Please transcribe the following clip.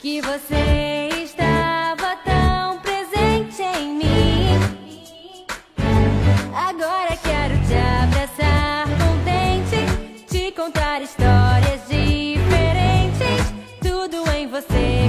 que você estava tão presente em mim. Agora quero te abraçar contente, te contar histórias diferentes. Tudo em você.